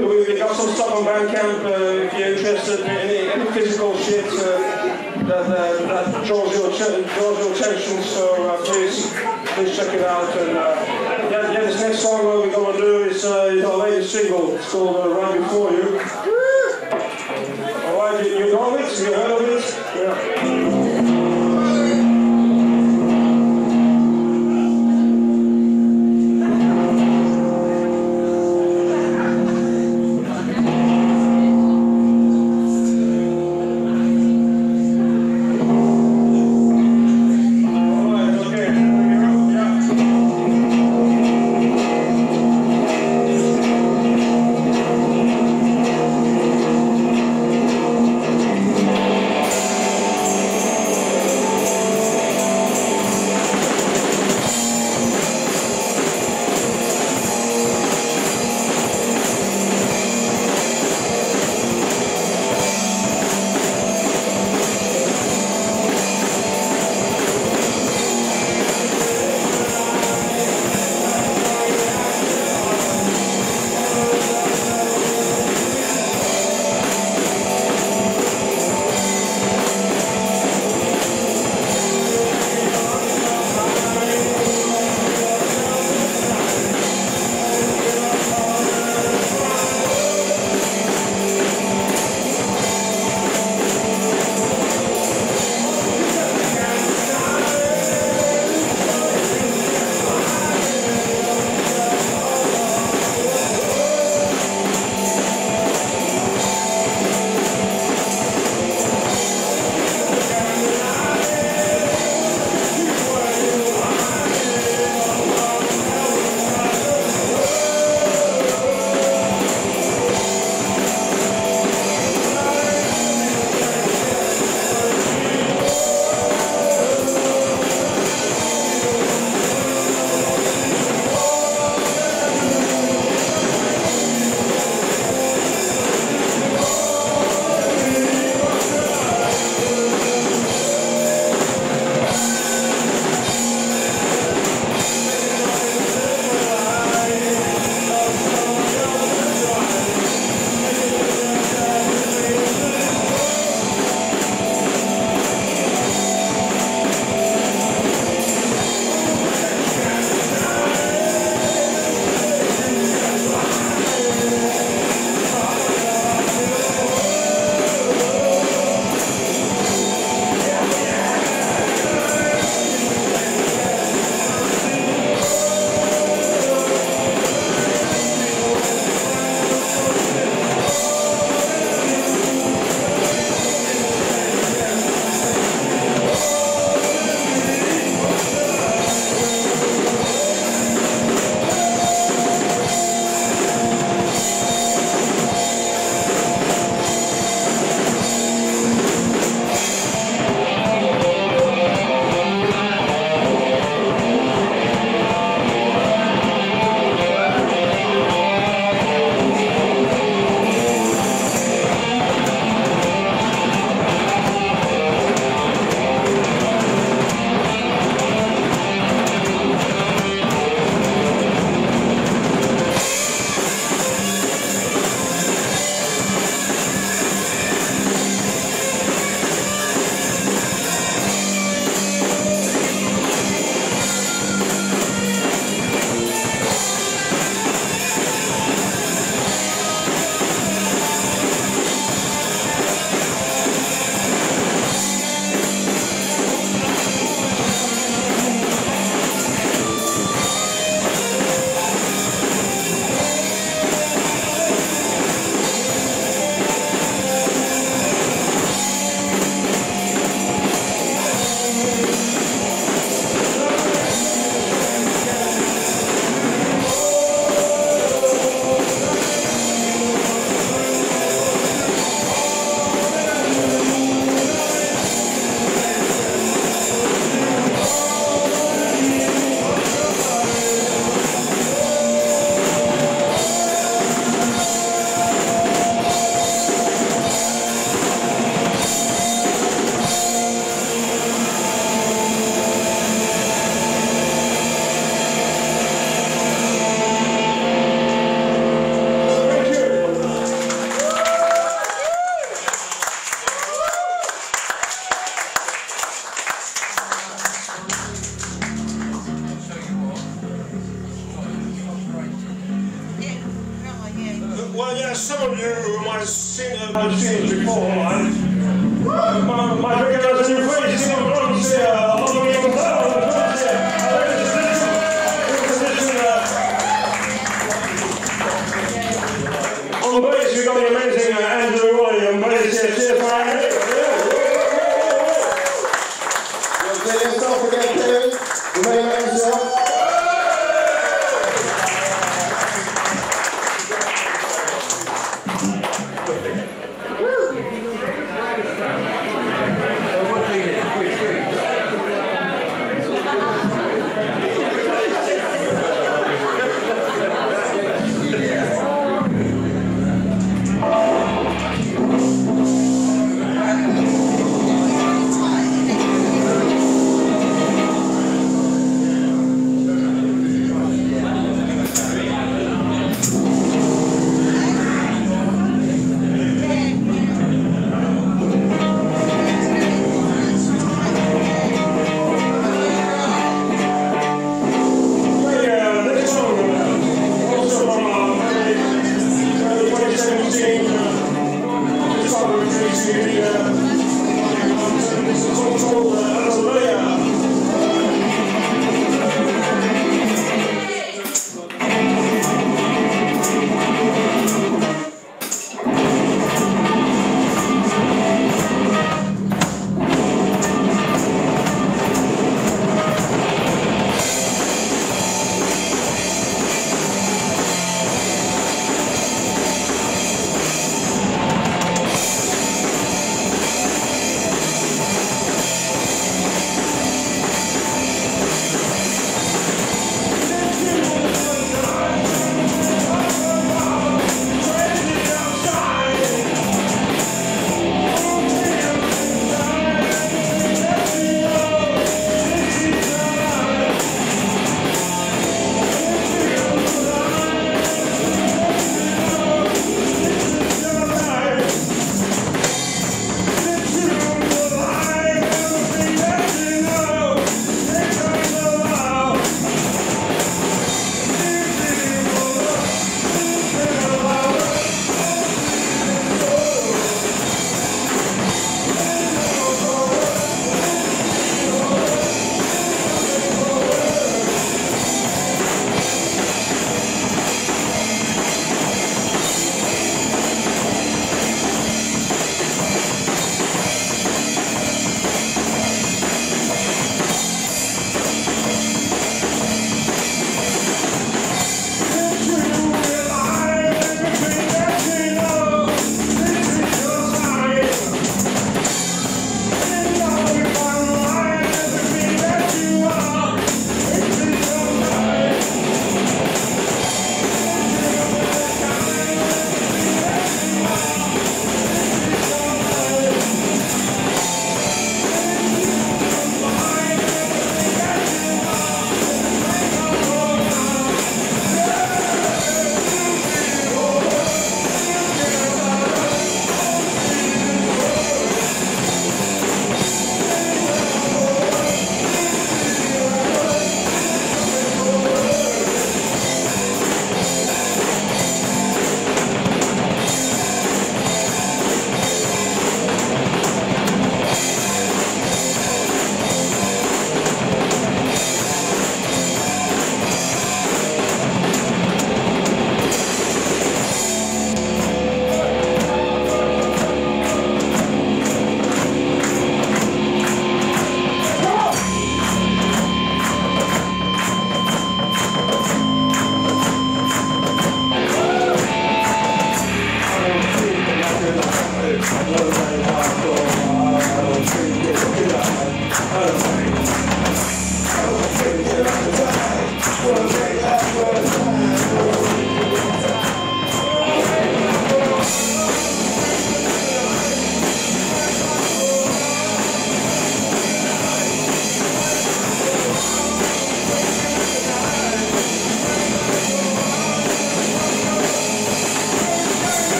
We've got some stuff on Bandcamp uh, if you're interested. Any, any physical shit uh, that, uh, that draws your draws your attention. So please please check it out. And yeah, yeah, this next song we're gonna do is, is our latest single. It's called uh, "Right Before You." All right, you, you know it. You heard of it.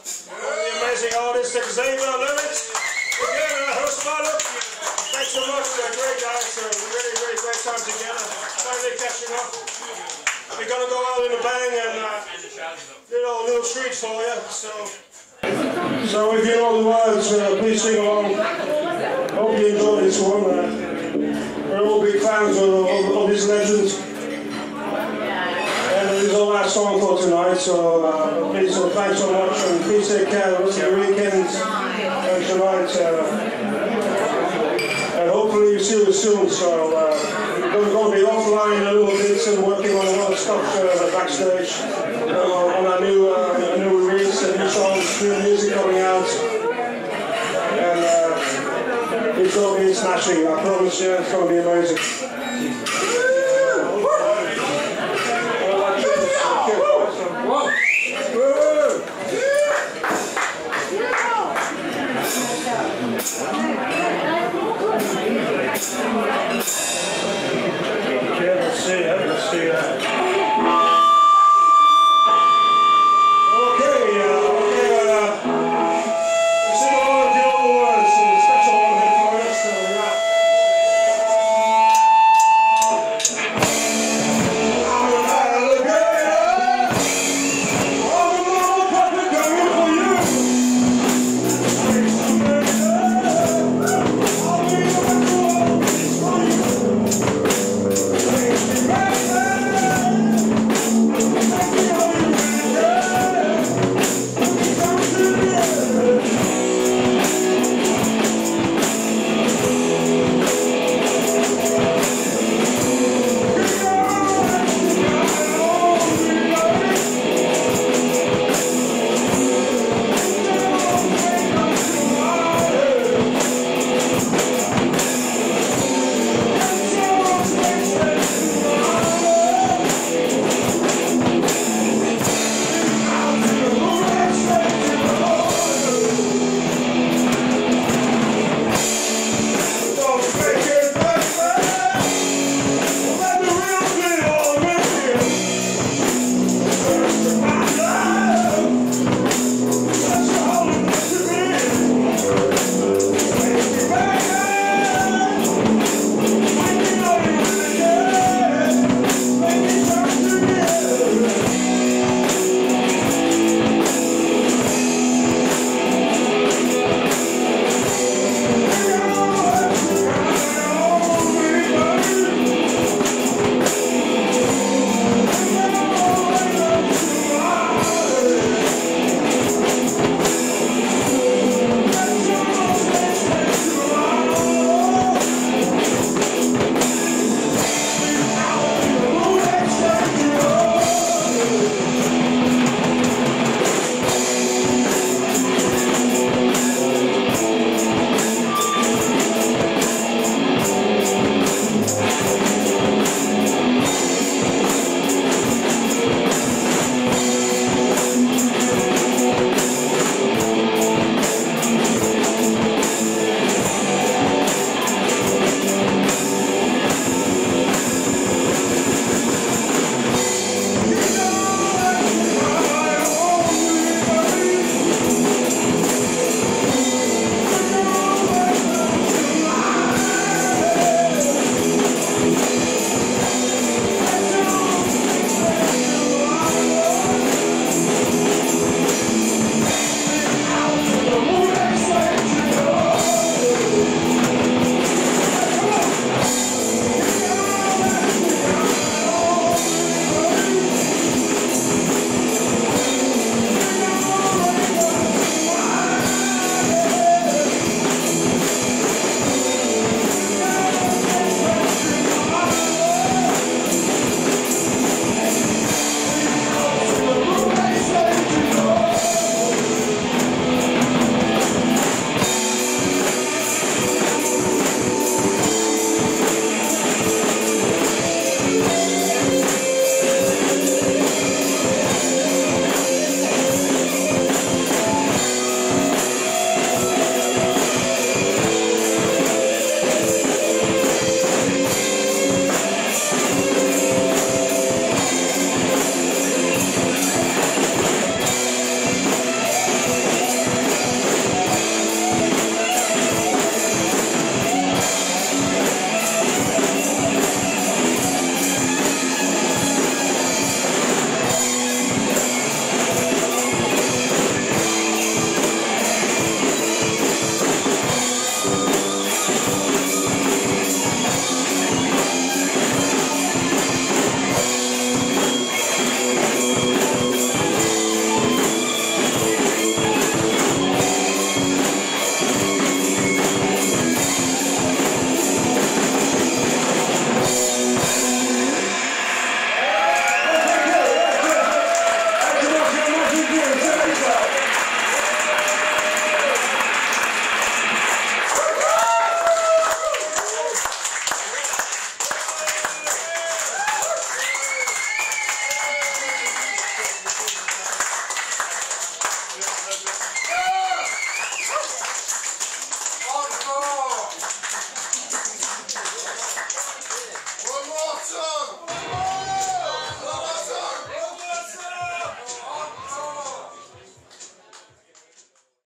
The amazing artists, Xavier Lyrics, again, host Marlon. Thanks so much. Uh, great guys. Uh, really, really great time together. Finally catching up. We're gonna go out in a bang and uh, little little treat for you. So, so if you know the words, uh, please sing along. Hope you enjoy this one. Uh, we're all big fans of, of, of these legends. Is our last song for tonight, so uh, please, so thanks so much, and please take care of the rest of the weekend and tonight. Uh, and hopefully you see you soon. So uh, we're going to be offline a little bit and working on a lot of stuff uh, backstage uh, on our new, uh, new release, new songs, new music coming out. And uh, it's going to be smashing. I promise you, it's going to be amazing.